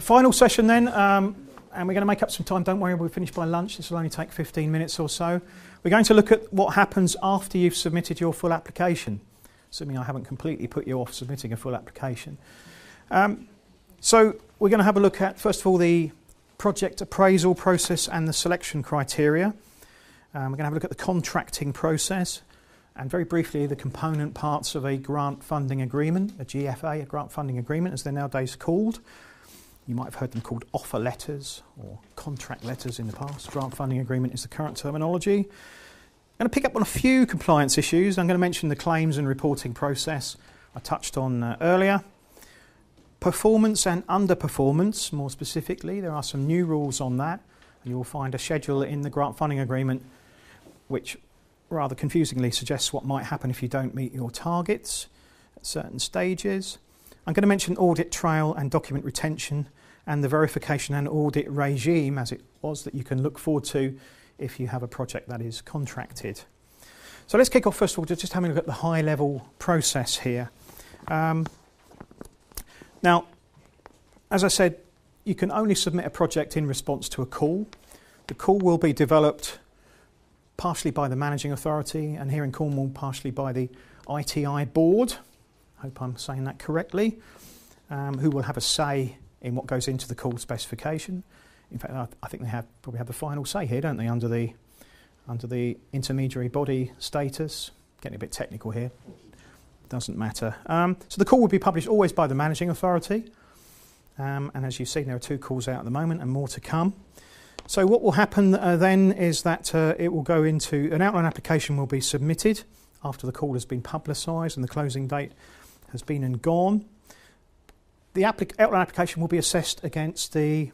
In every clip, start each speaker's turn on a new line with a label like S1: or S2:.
S1: final session then, um, and we're going to make up some time. Don't worry, we'll finish by lunch. This will only take 15 minutes or so. We're going to look at what happens after you've submitted your full application, assuming I haven't completely put you off submitting a full application. Um, so we're going to have a look at, first of all, the project appraisal process and the selection criteria. Um, we're going to have a look at the contracting process and very briefly the component parts of a grant funding agreement, a GFA, a grant funding agreement as they're nowadays called. You might have heard them called offer letters or contract letters in the past. Grant funding agreement is the current terminology. I'm going to pick up on a few compliance issues. I'm going to mention the claims and reporting process I touched on uh, earlier. Performance and underperformance, more specifically, there are some new rules on that, and you'll find a schedule in the grant funding agreement which rather confusingly suggests what might happen if you don't meet your targets at certain stages. I'm going to mention audit trail and document retention and the verification and audit regime as it was that you can look forward to if you have a project that is contracted. So let's kick off first of all just having a look at the high level process here. Um, now, as I said, you can only submit a project in response to a call. The call will be developed partially by the managing authority, and here in Cornwall, partially by the ITI board. Hope I'm saying that correctly. Um, who will have a say in what goes into the call specification? In fact, I, think they have probably have the final say here, don't they? Under the under the intermediary body status. Getting a bit technical here. Doesn't matter. Um, so the call will be published always by the managing authority. Um, and as you've seen, there are two calls out at the moment and more to come. So what will happen uh, then is that uh, it will go into an outline application will be submitted after the call has been publicised and the closing date has been and gone. The applic- outline application will be assessed against the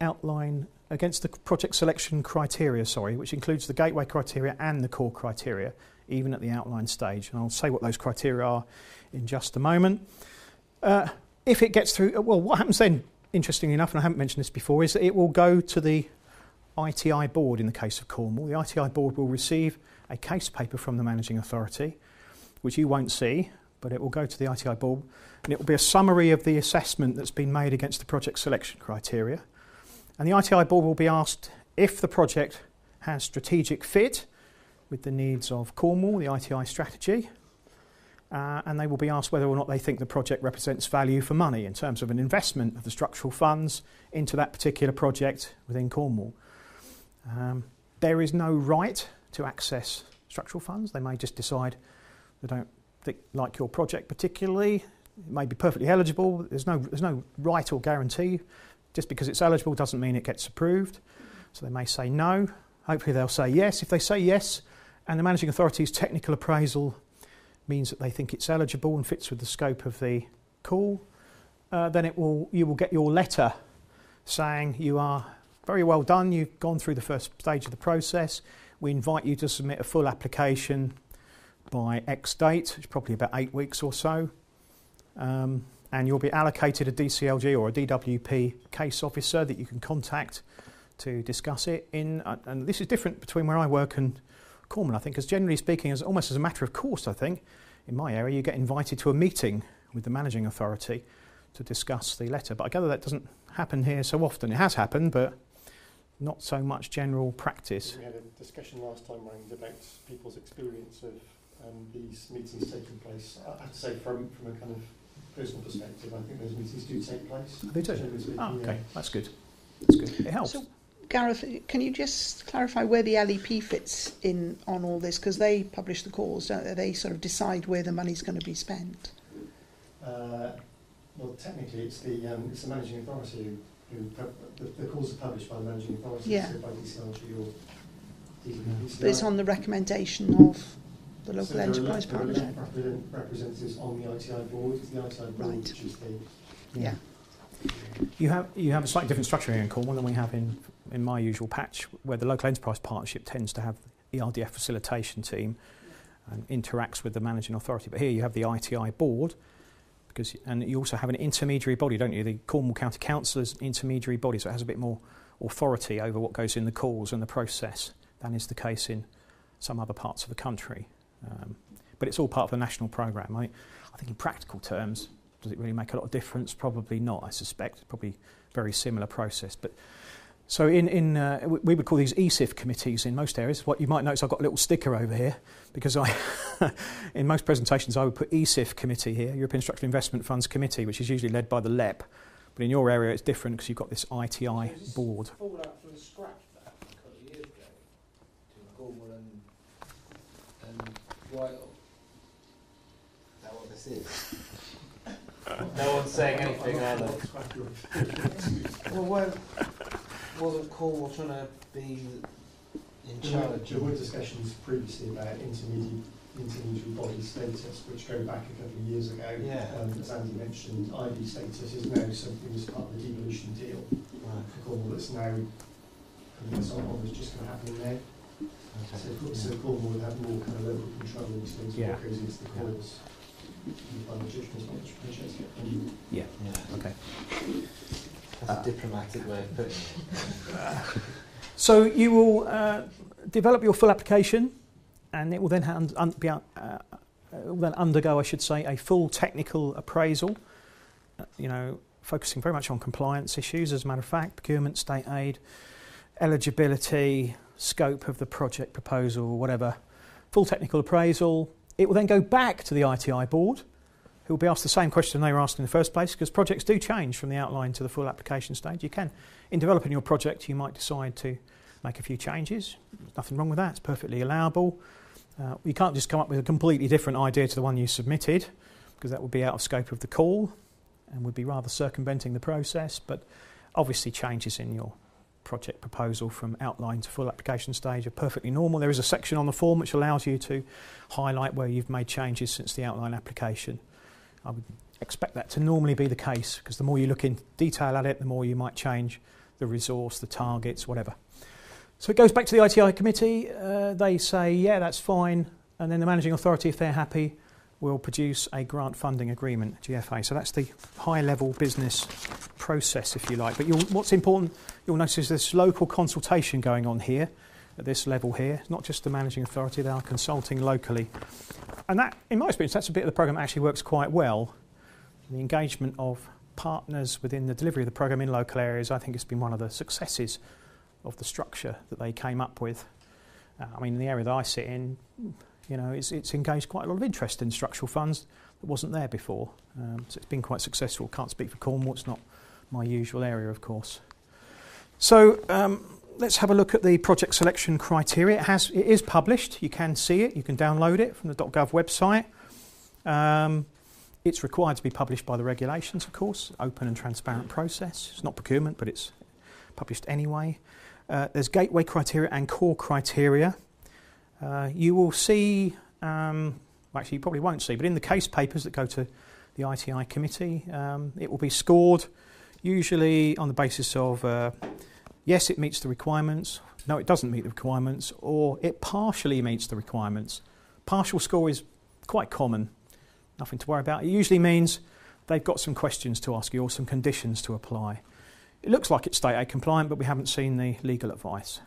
S1: outline against the project selection criteria, sorry, which includes the gateway criteria and the core criteria, even at the outline stage. And I'll say what those criteria are in just a moment. Uh, if it gets through, well, what happens then interestingly enough, and I haven't mentioned this before, is that it will go to the ITI board in the case of Cornwall. The ITI board will receive a case paper from the managing authority, which you won't see, but it will go to the ITI board and it will be a summary of the assessment that's been made against the project selection criteria. And the ITI board will be asked if the project has strategic fit with the needs of Cornwall, the ITI strategy, uh, and they will be asked whether or not they think the project represents value for money in terms of an investment of the structural funds into that particular project within Cornwall. Um, there is no right to access structural funds. They may just decide they don't like your project particularly. It may be perfectly eligible. There's no, there's no right or guarantee. Just because it's eligible doesn't mean it gets approved. So they may say no. Hopefully they'll say yes. If they say yes, and the managing authority's technical appraisal means that they think it's eligible and fits with the scope of the call, uh, then it will, you will get your letter saying you are very well done, you've gone through the first stage of the process. We invite you to submit a full application by X date, which is probably about eight weeks or so. Um, and you'll be allocated a DCLG or a DWP case officer that you can contact to discuss it in. Uh, and this is different between where I work and Cornwall, I think, because generally speaking, as almost as a matter of course, I think, in my area, you get invited to a meeting with the managing authority to discuss the letter. But I gather that doesn't happen here so often. It has happened, but not so much general practice.
S2: We had a discussion last time around about people's experience of um, these meetings taking place. I have to say, from, from a kind of personal perspective, I think those meetings do take place.
S1: They do? Oh, okay, yeah. that's good. That's good. It helps.
S3: So Gareth, can you just clarify where the LEP fits in on all this? Because they publish the calls, don't they? They sort of decide where the money's going to be spent.
S2: Uh, well, technically, it's the um, it's the managing authority who, who the, the calls are published by the managing authority,
S3: yeah.
S2: so by DCLG or
S3: DCLG. But it's on the recommendation of the local so enterprise
S2: there are
S3: partner.
S2: representatives on the ITI board. It's the ITI board right. which is the
S3: yeah. yeah.
S1: You have you have a slightly different structure here in Cornwall than we have in in my usual patch, where the local enterprise partnership tends to have the ERDF facilitation team and interacts with the managing authority. But here you have the ITI board, because and you also have an intermediary body, don't you? The Cornwall County Council is an intermediary body, so it has a bit more authority over what goes in the calls and the process than is the case in some other parts of the country. Um, but it's all part of the national programme. I, I think in practical terms, Does it really make a lot of difference? Probably not, I suspect. Probably very similar process. But so in, in uh, we would call these ESIF committees in most areas. What you might notice, I've got a little sticker over here because I, in most presentations, I would put ESIF committee here, European Structural Investment Funds Committee, which is usually led by the LEP. But in your area, it's different because you've got this ITI board.
S4: Fallout from scratch that happened a couple of years ago between Cornwall and, and Is that what this is? no one's saying anything, are they? Well, where, wasn't Cornwall trying to be in
S2: There were,
S4: charge?
S2: there were discussions previously about intermediate, intermediary body status, which go back a couple of years ago.
S4: Yeah.
S2: Um, as Andy mentioned, IB status is now something that's part of the devolution deal
S4: Right,
S2: for Cornwall that's now, I mean, that's not what was just going to happen now. So,
S4: okay.
S2: so Cornwall would have more kind of local control in terms of
S1: Yeah.
S2: what goes into the
S4: Yeah.
S2: calls. And final judgment is not projects get funded.
S1: Yeah.
S4: Yeah,
S1: Okay.
S4: that's a diplomatic way of putting it.
S1: So you will uh, develop your full application, and it will then hand, un, be, uh, uh, will then undergo, I should say, a full technical appraisal. Uh, you know, focusing very much on compliance issues, as a matter of fact, procurement, state aid, eligibility, scope of the project proposal, or whatever. Full technical appraisal. It will then go back to the ITI board, who will be asked the same question they were asked in the first place, because projects do change from the outline to the full application stage. You can, in developing your project, you might decide to make a few changes. There's nothing wrong with that. It's perfectly allowable. Uh, you can't just come up with a completely different idea to the one you submitted, because that would be out of scope of the call and would be rather circumventing the process. But obviously, changes in your project proposal from outline to full application stage are perfectly normal. There is a section on the form which allows you to highlight where you've made changes since the outline application. I would expect that to normally be the case because the more you look in detail at it, the more you might change the resource, the targets, whatever. So it goes back to the ITI committee. Uh, they say, yeah, that's fine. And then the managing authority, if they're happy, will produce a grant funding agreement, GFA. So that's the high level business process, if you like. But what's important, you'll notice there's local consultation going on here at this level here. Not just the managing authority, they are consulting locally. And that, in my experience, that's a bit of the programme that actually works quite well. The engagement of partners within the delivery of the programme in local areas, I think, has been one of the successes of the structure that they came up with. Uh, I mean, in the area that I sit in, you know, it's, it's engaged quite a lot of interest in structural funds that wasn't there before. Um, so it's been quite successful. Can't speak for Cornwall, it's not my usual area, of course. So um, let's have a look at the project selection criteria. It, has, it is published, you can see it, you can download it from the .gov website. Um, it's required to be published by the regulations, of course, open and transparent process. It's not procurement, but it's published anyway. Uh, there's gateway criteria and core criteria. Uh, you will see, um, well, actually, you probably won't see, but in the case papers that go to the ITI committee, um, it will be scored usually on the basis of uh, yes, it meets the requirements, no, it doesn't meet the requirements, or it partially meets the requirements. Partial score is quite common, nothing to worry about. It usually means they've got some questions to ask you or some conditions to apply. It looks like it's state aid compliant, but we haven't seen the legal advice.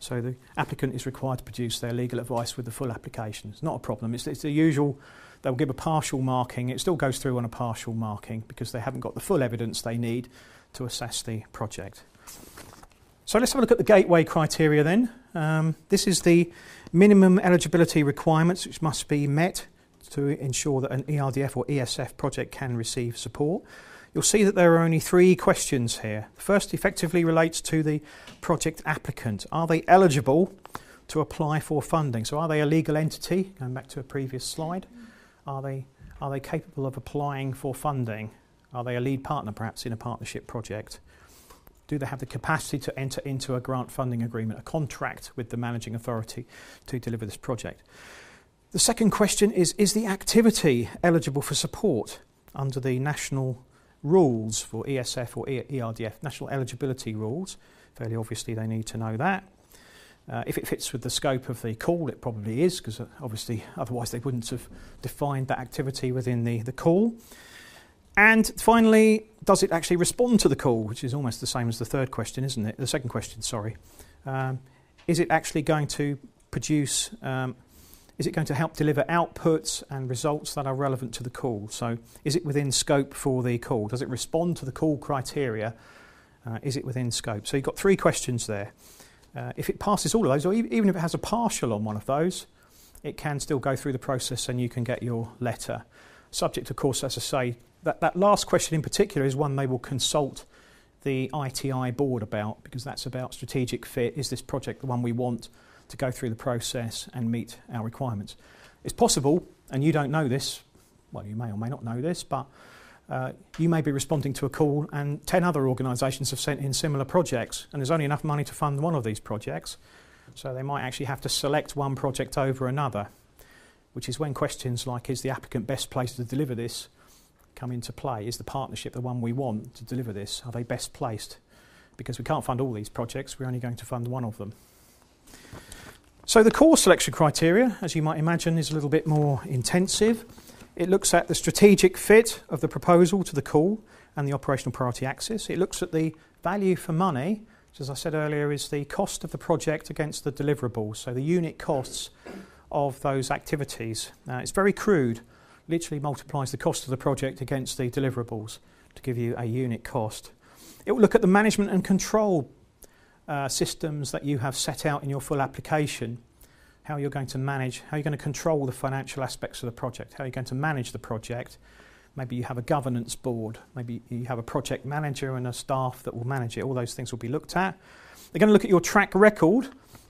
S1: So the applicant is required to produce their legal advice with the full application. It's not a problem. It's, it's the usual. They'll give a partial marking. It still goes through on a partial marking because they haven't got the full evidence they need to assess the project. So let's have a look at the gateway criteria then. Um, this is the minimum eligibility requirements which must be met to ensure that an ERDF or ESF project can receive support. You'll see that there are only three questions here. The first effectively relates to the project applicant. Are they eligible to apply for funding? So are they a legal entity? Going back to a previous slide. Are they, are they capable of applying for funding? Are they a lead partner perhaps in a partnership project? Do they have the capacity to enter into a grant funding agreement, a contract with the managing authority to deliver this project? The second question is Is the activity eligible for support under the national rules for ESF or ERDF, national eligibility rules? Fairly obviously, they need to know that. Uh, if it fits with the scope of the call, it probably is, because uh, obviously otherwise they wouldn't have defined that activity within the, the call. And finally, does it actually respond to the call, which is almost the same as the third question, isn't it? The second question, sorry. Um, is it actually going to produce um, is it going to help deliver outputs and results that are relevant to the call? So, is it within scope for the call? Does it respond to the call criteria? Uh, is it within scope? So, you've got three questions there. Uh, if it passes all of those, or even if it has a partial on one of those, it can still go through the process and you can get your letter. Subject, of course, as I say, that, that last question in particular is one they will consult the ITI board about because that's about strategic fit. Is this project the one we want to go through the process and meet our requirements? It's possible, and you don't know this, well, you may or may not know this, but uh, you may be responding to a call and 10 other organisations have sent in similar projects, and there's only enough money to fund one of these projects. So they might actually have to select one project over another, which is when questions like is the applicant best placed to deliver this come into play. Is the partnership the one we want to deliver this? Are they best placed? Because we can't fund all these projects, we're only going to fund one of them. So the core selection criteria, as you might imagine, is a little bit more intensive. It looks at the strategic fit of the proposal to the call and the operational priority axis. It looks at the value for money, which, as I said earlier, is the cost of the project against the deliverables, so the unit costs of those activities. Uh, it's very crude, literally multiplies the cost of the project against the deliverables to give you a unit cost. It will look at the management and control uh, systems that you have set out in your full application, how you're going to manage, how you're going to control the financial aspects of the project, how you're going to manage the project. Maybe you have a governance board, maybe you have a project manager and a staff that will manage it. All those things will be looked at. They're going to look at your track record.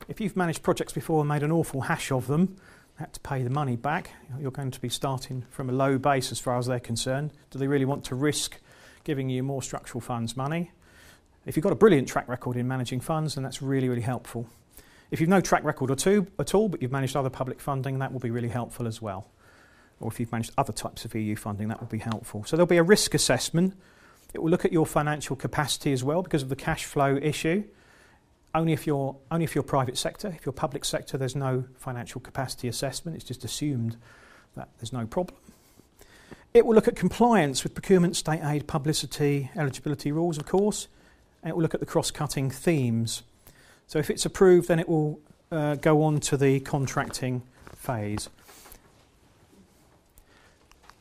S1: If you've managed projects before and made an awful hash of them, had to pay the money back, you're going to be starting from a low base as far as they're concerned. Do they really want to risk giving you more structural funds money? If you've got a brilliant track record in managing funds, then that's really, really helpful. If you've no track record or two at all, but you've managed other public funding, that will be really helpful as well. Or if you've managed other types of EU funding, that will be helpful. So there'll be a risk assessment. It will look at your financial capacity as well because of the cash flow issue. Only if you're only if you're private sector. If you're public sector, there's no financial capacity assessment. It's just assumed that there's no problem. It will look at compliance with procurement, state aid, publicity, eligibility rules, of course and it will look at the cross-cutting themes. So if it's approved, then it will uh, go on to the contracting phase.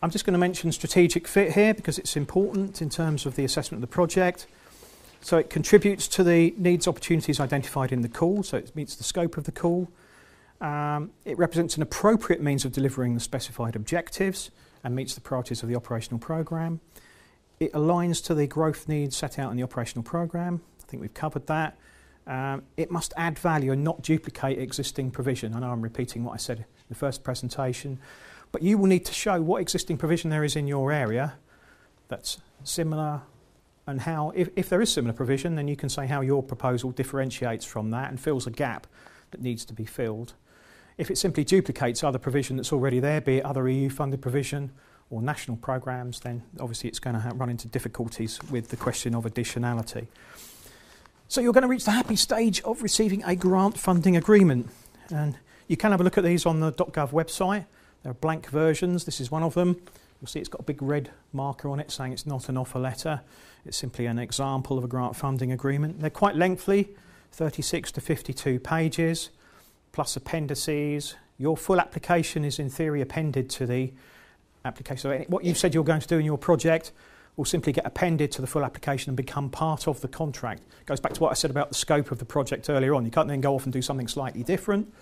S1: I'm just going to mention strategic fit here because it's important in terms of the assessment of the project. So it contributes to the needs opportunities identified in the call, so it meets the scope of the call. Um, it represents an appropriate means of delivering the specified objectives and meets the priorities of the operational programme. It aligns to the growth needs set out in the operational programme. I think we've covered that. Um, it must add value and not duplicate existing provision. I know I'm repeating what I said in the first presentation, but you will need to show what existing provision there is in your area that's similar and how, if, if there is similar provision, then you can say how your proposal differentiates from that and fills a gap that needs to be filled. If it simply duplicates other provision that's already there, be it other EU funded provision or national programs, then obviously it's going to run into difficulties with the question of additionality. So you're going to reach the happy stage of receiving a grant funding agreement. And you can have a look at these on the .gov website. There are blank versions. This is one of them. You'll see it's got a big red marker on it saying it's not an offer letter. It's simply an example of a grant funding agreement. They're quite lengthy, 36 to 52 pages, plus appendices. Your full application is in theory appended to the application. So what you've said you're going to do in your project will simply get appended to the full application and become part of the contract. It goes back to what I said about the scope of the project earlier on. You can't then go off and do something slightly different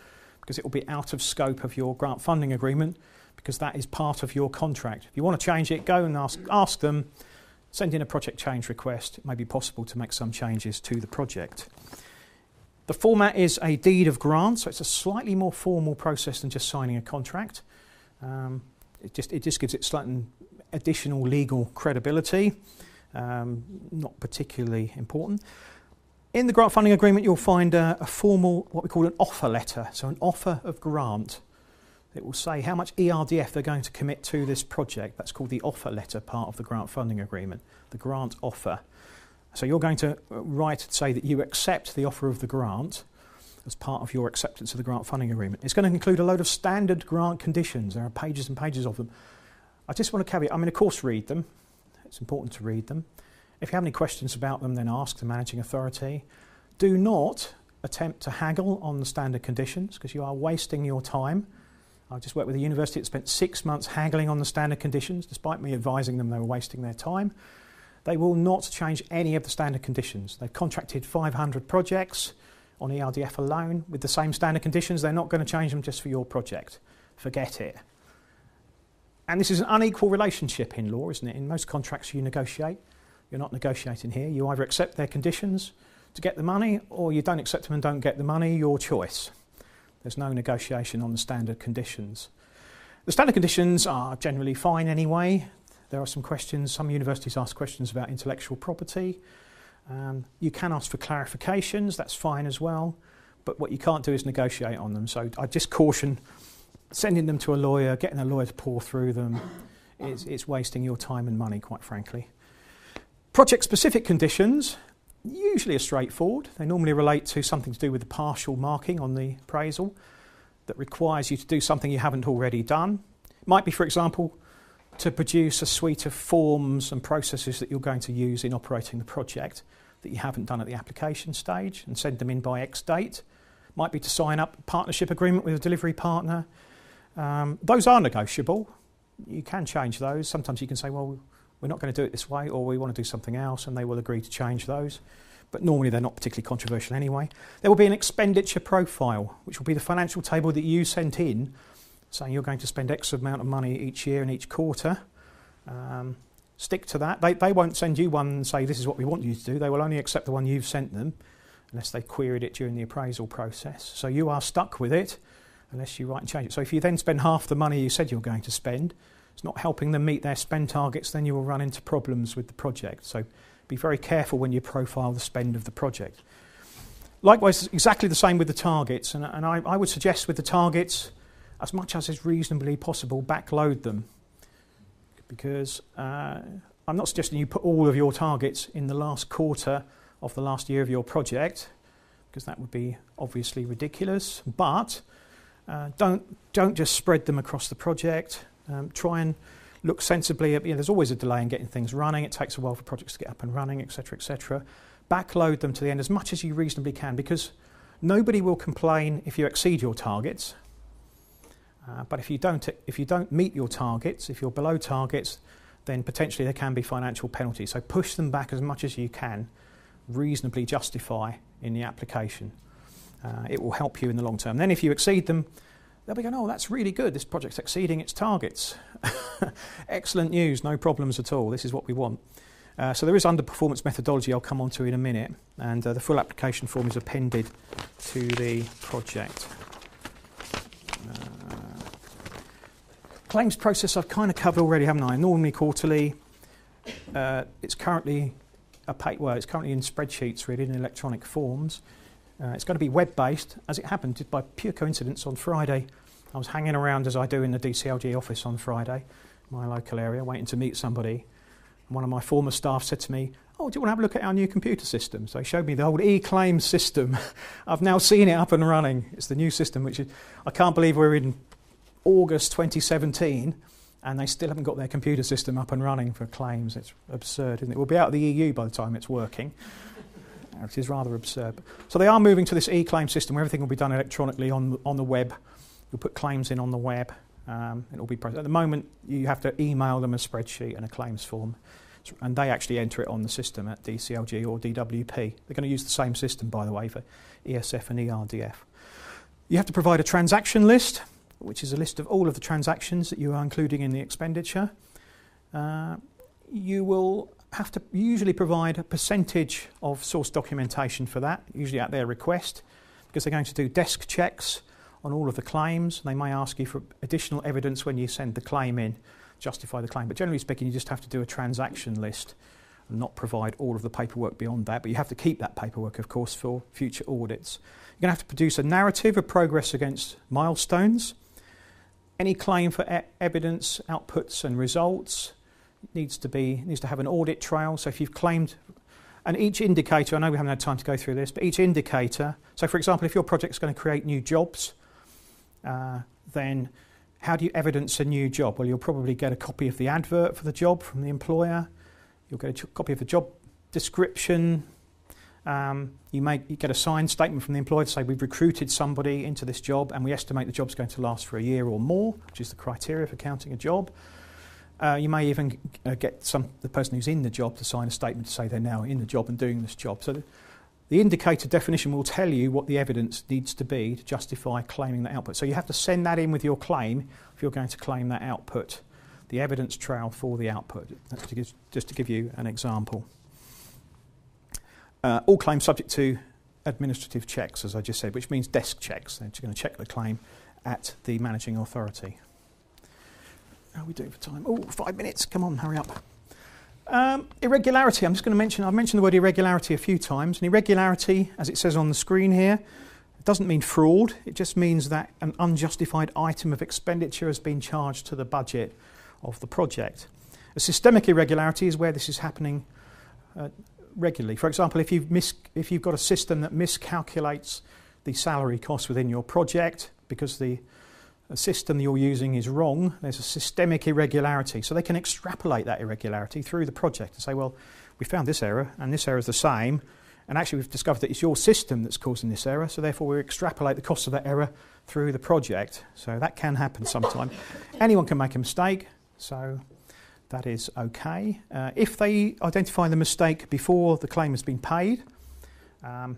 S1: because it will be out of scope of your grant funding agreement because that is part of your contract. If you want to change it, go and ask, ask them, send in a project change request. It may be possible to make some changes to the project. The format is a deed of grant, so it's a slightly more formal process than just signing a contract. Um, it just it just gives it slightly additional legal credibility. Um, not particularly important. In the grant funding agreement, you'll find a, a, formal, what we call an offer letter, so an offer of grant. It will say how much ERDF they're going to commit to this project. That's called the offer letter part of the grant funding agreement, the grant offer. So you're going to write to say that you accept the offer of the grant as part of your acceptance of the grant funding agreement. It's going to include a load of standard grant conditions. There are pages and pages of them. I just want to caveat, I mean, of course, read them. It's important to read them. If you have any questions about them, then ask the managing authority. Do not attempt to haggle on the standard conditions because you are wasting your time I just worked with a university that spent six months haggling on the standard conditions, despite me advising them they were wasting their time. They will not change any of the standard conditions. They've contracted 500 projects on ERDF alone with the same standard conditions. They're not going to change them just for your project. Forget it. And this is an unequal relationship in law, isn't it? In most contracts, you negotiate. You're not negotiating here. You either accept their conditions to get the money or you don't accept them and don't get the money, your choice. There's no negotiation on the standard conditions. The standard conditions are generally fine anyway. There are some questions, some universities ask questions about intellectual property. Um, you can ask for clarifications, that's fine as well, but what you can't do is negotiate on them. So I just caution sending them to a lawyer, getting a lawyer to pour through them, it's, it's wasting your time and money, quite frankly. Project specific conditions usually are straightforward. They normally relate to something to do with the partial marking on the appraisal that requires you to do something you haven't already done. It might be, for example, to produce a suite of forms and processes that you're going to use in operating the project that you haven't done at the application stage and send them in by X date. Might be to sign up a partnership agreement with a delivery partner. Um, those are negotiable. You can change those. Sometimes you can say, well, we're not going to do it this way, or we want to do something else, and they will agree to change those. But normally they're not particularly controversial anyway. There will be an expenditure profile, which will be the financial table that you sent in, saying you're going to spend X amount of money each year and each quarter. Um, stick to that. They, they won't send you one and say, this is what we want you to do. They will only accept the one you've sent them, unless they queried it during the appraisal process. So you are stuck with it unless you write and change it. So if you then spend half the money you said you're going to spend, it's not helping them meet their spend targets, then you will run into problems with the project. So be very careful when you profile the spend of the project. Likewise, exactly the same with the targets, and, and I, I would suggest with the targets, as much as is reasonably possible, backload them. Because uh, I'm not suggesting you put all of your targets in the last quarter of the last year of your project, because that would be obviously ridiculous. But uh, don't, don't just spread them across the project. Um, try and look sensibly at, you know, there's always a delay in getting things running. It takes a while for projects to get up and running, etc., etc. Backload them to the end as much as you reasonably can because nobody will complain if you exceed your targets. Uh, but if you, don't, if you don't meet your targets, if you're below targets, then potentially there can be financial penalties. So push them back as much as you can, reasonably justify in the application. Uh, it will help you in the long term. Then if you exceed them, they'll be going, oh, that's really good. This project's exceeding its targets. Excellent news, no problems at all. This is what we want. Uh, so there is underperformance methodology I'll come on to in a minute, and uh, the full application form is appended to the project. Claims process I've kind of covered already, haven't I? Normally quarterly. Uh, it's currently a pay, well, it's currently in spreadsheets, really, in electronic forms. Uh, it's going to be web based. As it happened, just by pure coincidence, on Friday, I was hanging around as I do in the DCLG office on Friday, my local area, waiting to meet somebody. And one of my former staff said to me, Oh, do you want to have a look at our new computer system? So he showed me the old e claim system. I've now seen it up and running. It's the new system, which is, I can't believe we're in August 2017 and they still haven't got their computer system up and running for claims. It's absurd, isn't it? We'll be out of the EU by the time it's working which is rather absurd. So they are moving to this e-claim system where everything will be done electronically on, on the web. You'll put claims in on the web. Um, it will be processed. At the moment, you have to email them a spreadsheet and a claims form, and they actually enter it on the system at DCLG or DWP. They're going to use the same system, by the way, for ESF and ERDF. You have to provide a transaction list, which is a list of all of the transactions that you are including in the expenditure. Uh, you will have to usually provide a percentage of source documentation for that, usually at their request, because they're going to do desk checks on all of the claims. They may ask you for additional evidence when you send the claim in, justify the claim. But generally speaking, you just have to do a transaction list and not provide all of the paperwork beyond that. But you have to keep that paperwork, of course, for future audits. You're going to have to produce a narrative of progress against milestones. Any claim for e- evidence, outputs, and results, needs to be needs to have an audit trail. So if you've claimed, and each indicator, I know we haven't had time to go through this, but each indicator. So for example, if your project's going to create new jobs, uh, then how do you evidence a new job? Well, you'll probably get a copy of the advert for the job from the employer. You'll get a copy of the job description. Um, you may you get a signed statement from the employer to say we've recruited somebody into this job and we estimate the job's going to last for a year or more, which is the criteria for counting a job. Uh, you may even uh, get some the person who's in the job to sign a statement to say they're now in the job and doing this job. So the, the indicator definition will tell you what the evidence needs to be to justify claiming that output. So you have to send that in with your claim if you're going to claim that output, the evidence trail for the output. That's to give, just to give you an example. Uh, all claims subject to administrative checks, as I just said, which means desk checks. They're going to check the claim at the managing authority. How are we doing for time? Oh, five minutes. Come on, hurry up. Um, irregularity. I'm just going to mention, I've mentioned the word irregularity a few times. And irregularity, as it says on the screen here, doesn't mean fraud. It just means that an unjustified item of expenditure has been charged to the budget of the project. A systemic irregularity is where this is happening uh, regularly. For example, if you've, mis- if you've got a system that miscalculates the salary costs within your project because the system you're using is wrong, there's a systemic irregularity. So they can extrapolate that irregularity through the project and say, well, we found this error and this error is the same. And actually, we've discovered that it's your system that's causing this error, so therefore we extrapolate the cost of that error through the project. So that can happen sometime. Anyone can make a mistake, so that is okay. Uh, if they identify the mistake before the claim has been paid, um,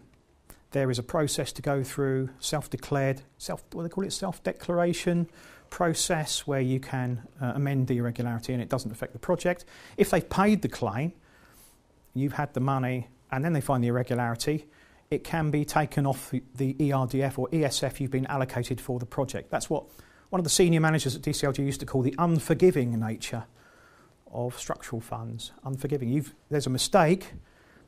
S1: there is a process to go through, self-declared, self what they call it, self-declaration process where you can uh, amend the irregularity and it doesn't affect the project. If they've paid the claim, you've had the money, and then they find the irregularity, it can be taken off the, the ERDF or ESF you've been allocated for the project. That's what one of the senior managers at DCLG used to call the unforgiving nature of structural funds. Unforgiving. You've, there's a mistake,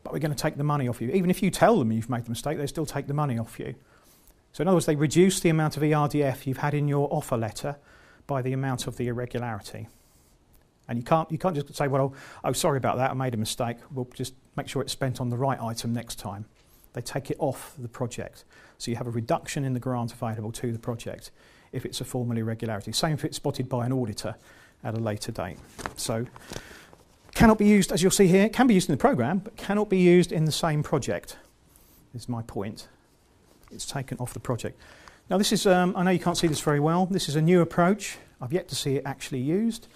S1: but we're going to take the money off you. Even if you tell them you've made the mistake, they still take the money off you. So, in other words, they reduce the amount of ERDF you've had in your offer letter by the amount of the irregularity. And you can't, you can't just say, well, oh, sorry about that, I made a mistake. We'll just make sure it's spent on the right item next time. They take it off the project. So you have a reduction in the grant available to the project if it's a formal irregularity. Same if it's spotted by an auditor at a later date. So cannot be used, as you'll see here, can be used in the program, but cannot be used in the same project, is my point. It's taken off the project. Now, this is, um, I know you can't see this very well. This is a new approach. I've yet to see it actually used,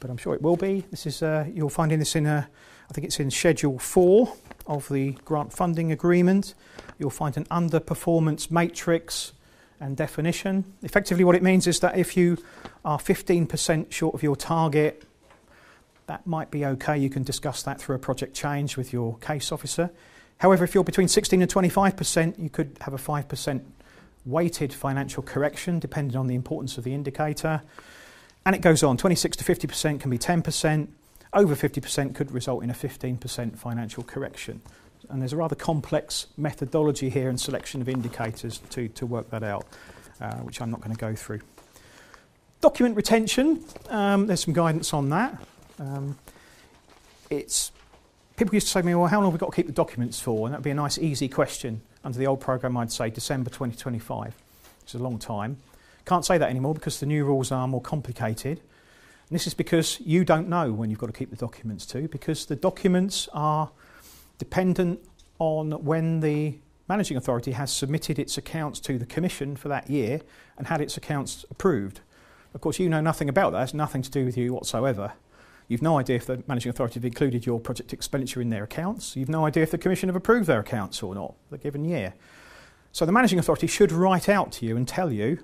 S1: but I'm sure it will be. This is, uh, you'll find in this in, a, I think it's in Schedule 4 of the grant funding agreement. You'll find an underperformance matrix and definition. Effectively, what it means is that if you are 15% short of your target that might be okay. You can discuss that through a project change with your case officer. However, if you're between 16 and 25%, you could have a 5% weighted financial correction depending on the importance of the indicator. And it goes on 26 to 50% can be 10%, over 50% could result in a 15% financial correction. And there's a rather complex methodology here and selection of indicators to, to work that out, uh, which I'm not going to go through. Document retention, um, there's some guidance on that. Um, it's people used to say to me, "Well, how long have we got to keep the documents for?" And that'd be a nice, easy question. Under the old program, I'd say December 2025, which is a long time. Can't say that anymore because the new rules are more complicated. And this is because you don't know when you've got to keep the documents to, because the documents are dependent on when the managing authority has submitted its accounts to the commission for that year and had its accounts approved. Of course, you know nothing about that. It's nothing to do with you whatsoever. You've no idea if the managing authority have included your project expenditure in their accounts. You've no idea if the Commission have approved their accounts or not for the given year. So the managing authority should write out to you and tell you,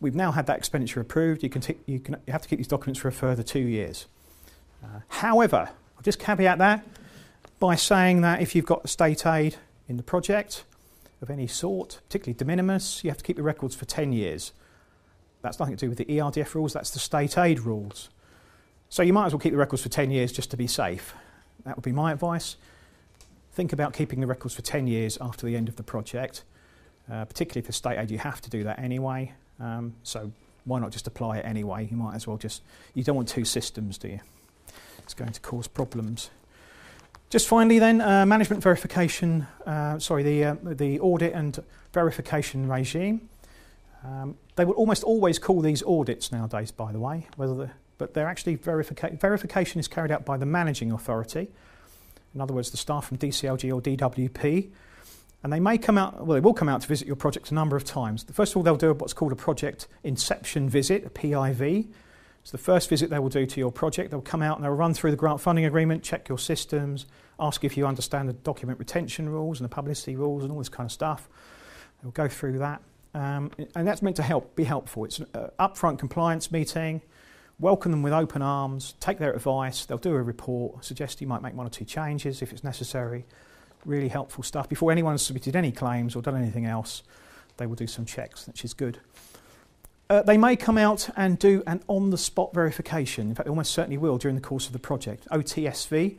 S1: we've now had that expenditure approved. You can, you can you have to keep these documents for a further two years. Uh, however, I'll just caveat that by saying that if you've got state aid in the project of any sort, particularly de minimis, you have to keep the records for 10 years. That's nothing to do with the ERDF rules, that's the state aid rules. So you might as well keep the records for 10 years just to be safe. That would be my advice. Think about keeping the records for 10 years after the end of the project, uh, particularly for state aid, you have to do that anyway. Um, so why not just apply it anyway? You might as well just, you don't want two systems, do you? It's going to cause problems. Just finally, then, uh, management verification, uh, sorry, the, uh, the audit and verification regime. Um, they will almost always call these audits nowadays, by the way, whether the but they're actually verifica- verification is carried out by the managing authority. in other words, the staff from DCLG or DWP. And they may come out, well, they will come out to visit your project a number of times. First of all, they'll do what's called a project inception visit, a PIV. So the first visit they will do to your project, they'll come out and they'll run through the grant funding agreement, check your systems, ask if you understand the document retention rules and the publicity rules and all this kind of stuff. They'll go through that. Um, and that's meant to help, be helpful. It's an uh, upfront compliance meeting. Welcome them with open arms, take their advice. They'll do a report, suggest you might make one or two changes if it's necessary. Really helpful stuff. Before anyone has submitted any claims or done anything else, they will do some checks, which is good. Uh, they may come out and do an on the spot verification. In fact, they almost certainly will during the course of the project. OTSV.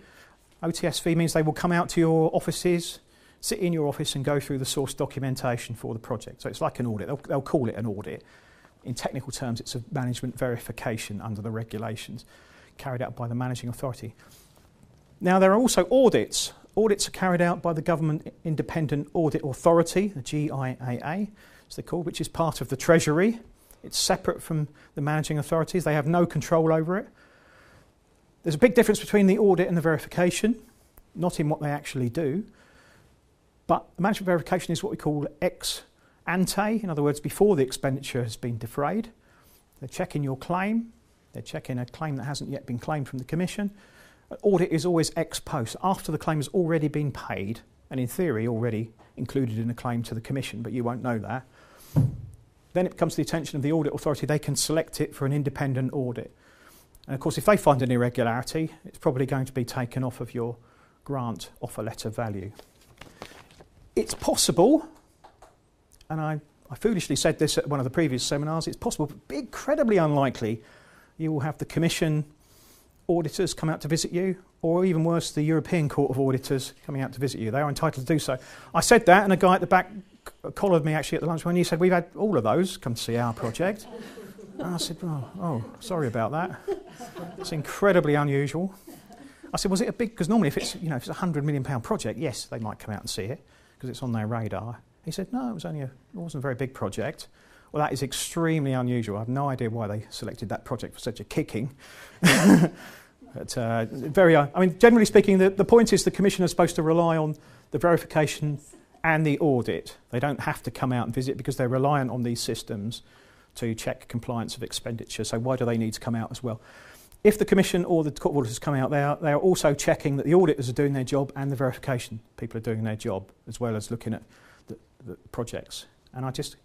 S1: OTSV means they will come out to your offices, sit in your office, and go through the source documentation for the project. So it's like an audit. They'll, they'll call it an audit. In technical terms, it's a management verification under the regulations carried out by the managing authority. Now, there are also audits. Audits are carried out by the Government Independent Audit Authority, the GIAA, as they're called, which is part of the Treasury. It's separate from the managing authorities, they have no control over it. There's a big difference between the audit and the verification, not in what they actually do. But the management verification is what we call ex ante, in other words, before the expenditure has been defrayed. They're checking your claim, they're checking a claim that hasn't yet been claimed from the Commission. An audit is always ex post, after the claim has already been paid, and in theory already included in a claim to the Commission, but you won't know that. Then it comes to the attention of the audit authority, they can select it for an independent audit. And of course, if they find an irregularity, it's probably going to be taken off of your grant offer letter value. It's possible, and I, I foolishly said this at one of the previous seminars, it's possible, but incredibly unlikely, you will have the Commission auditors come out to visit you, or even worse, the European Court of Auditors coming out to visit you. They are entitled to do so. I said that, and a guy at the back collared me actually at the lunch when he said, We've had all of those come to see our project. And I said, oh, oh, sorry about that. It's incredibly unusual. I said, Was it a big, because normally if it's, you know, if it's a £100 million project, yes, they might come out and see it because it's on their radar. He said, No, it was only a, it wasn't a very big project. Well, that is extremely unusual. I have no idea why they selected that project for such a kicking. but uh, very, uh, I mean, generally speaking, the, the point is the commission is supposed to rely on the verification and the audit. They don't have to come out and visit because they're reliant on these systems to check compliance of expenditure. So why do they need to come out as well? If the Commission or the Court of Auditors come out, they are, they are also checking that the auditors are doing their job and the verification people are doing their job, as well as looking at the, the projects. And I just,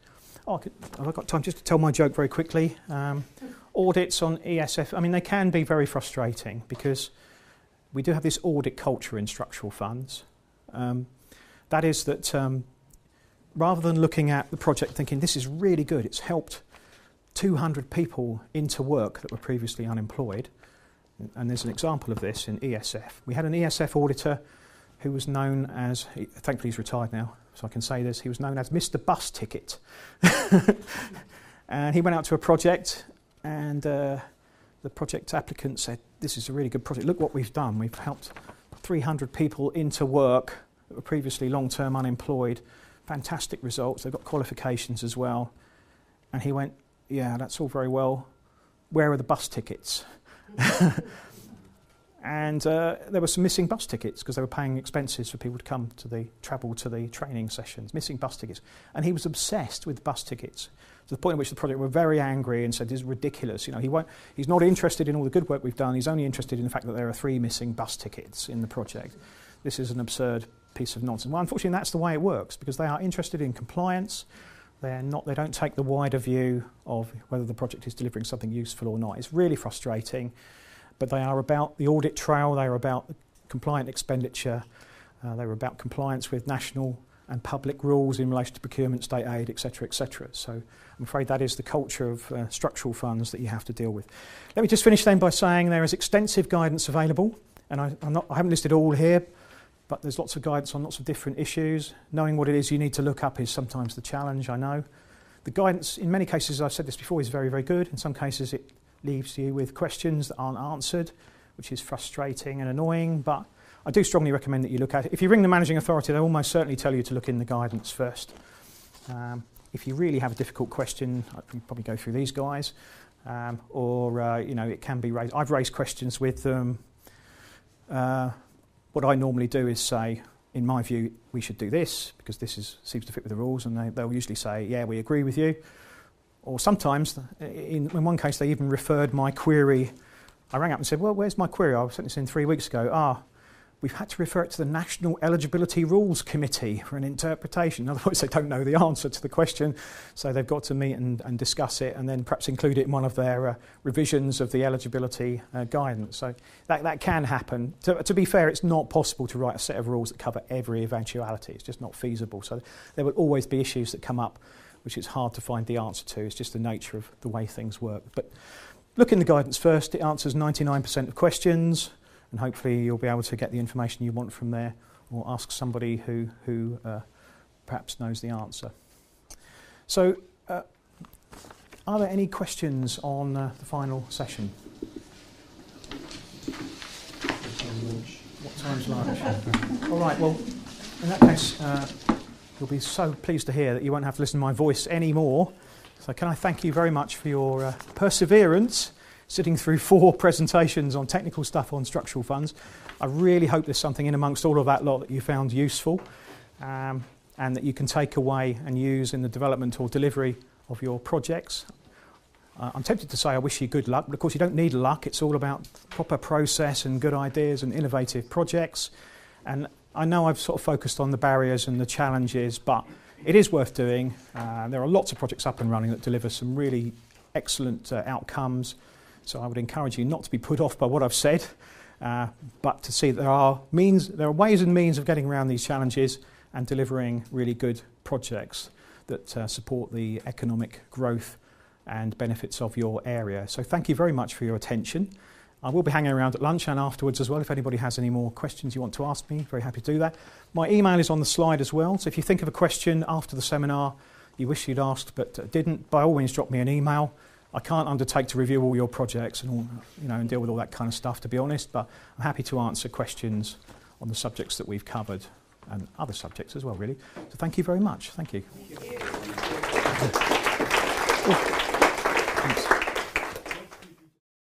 S1: oh, I could, have I got time just to tell my joke very quickly? Um, audits on ESF, I mean, they can be very frustrating because we do have this audit culture in structural funds. Um, that is that um, rather than looking at the project thinking this is really good, it's helped 200 people into work that were previously unemployed, and there's an example of this in ESF. We had an ESF auditor who was known as, thankfully he's retired now, so I can say this, he was known as Mr. Bus Ticket. and he went out to a project, and uh, the project applicant said, This is a really good project. Look what we've done. We've helped 300 people into work that were previously long term unemployed. Fantastic results. They've got qualifications as well. And he went, Yeah, that's all very well. Where are the bus tickets? and uh, there were some missing bus tickets because they were paying expenses for people to come to the travel to the training sessions, missing bus tickets. And he was obsessed with bus tickets to the point at which the project were very angry and said, "This is ridiculous." You know, he won't, he's not interested in all the good work we've done. He's only interested in the fact that there are three missing bus tickets in the project. This is an absurd piece of nonsense. Well, unfortunately, that's the way it works because they are interested in compliance. They're not, they don't take the wider view of whether the project is delivering something useful or not. It's really frustrating, but they are about the audit trail, they are about compliant expenditure, uh, they are about compliance with national and public rules in relation to procurement, state aid, etc., etc. So I'm afraid that is the culture of uh, structural funds that you have to deal with. Let me just finish then by saying there is extensive guidance available, and I, not, I haven't listed all here, but there's lots of guidance on lots of different issues. Knowing what it is you need to look up is sometimes the challenge, I know. The guidance, in many cases, I've said this before, is very, very good. In some cases, it leaves you with questions that aren't answered, which is frustrating and annoying, but I do strongly recommend that you look at it. If you ring the managing authority, they'll almost certainly tell you to look in the guidance first. Um, if you really have a difficult question, I can probably go through these guys, um, or uh, you know, it can be raised. I've raised questions with them. Uh, what I normally do is say, in my view, we should do this because this is, seems to fit with the rules, and they, they'll usually say, yeah, we agree with you. Or sometimes, in, in one case, they even referred my query. I rang up and said, well, where's my query? I sent this in three weeks ago. Ah, we've had to refer it to the National Eligibility Rules Committee for an interpretation. In other words, they don't know the answer to the question, so they've got to meet and, and discuss it and then perhaps include it in one of their uh, revisions of the eligibility uh, guidance. So that, that can happen. To, to be fair, it's not possible to write a set of rules that cover every eventuality. It's just not feasible. So there will always be issues that come up which it's hard to find the answer to. It's just the nature of the way things work. But look in the guidance first. It answers 99% of questions and hopefully you'll be able to get the information you want from there or ask somebody who, who uh, perhaps knows the answer. So, uh, are there any questions on uh, the final session? What time's lunch? All right, well, in that case, uh, you'll be so pleased to hear that you won't have to listen to my voice anymore. So, can I thank you very much for your uh, perseverance sitting through four presentations on technical stuff on structural funds. I really hope there's something in amongst all of that lot that you found useful um, and that you can take away and use in the development or delivery of your projects. Uh, I'm tempted to say I wish you good luck, but of course you don't need luck. It's all about proper process and good ideas and innovative projects. And I know I've sort of focused on the barriers and the challenges, but it is worth doing. Uh, there are lots of projects up and running that deliver some really excellent uh, outcomes. So I would encourage you not to be put off by what I've said, uh, but to see that there are means, there are ways and means of getting around these challenges and delivering really good projects that uh, support the economic growth and benefits of your area. So thank you very much for your attention. I will be hanging around at lunch and afterwards as well. If anybody has any more questions you want to ask me, very happy to do that. My email is on the slide as well. So if you think of a question after the seminar you wish you'd asked but uh, didn't, by all means drop me an email. I can't undertake to review all your projects and all, you know and deal with all that kind of stuff to be honest, but I'm happy to answer questions on the subjects that we've covered and other subjects as well really. So thank you very much. Thank you. Thank you.
S3: Thank you.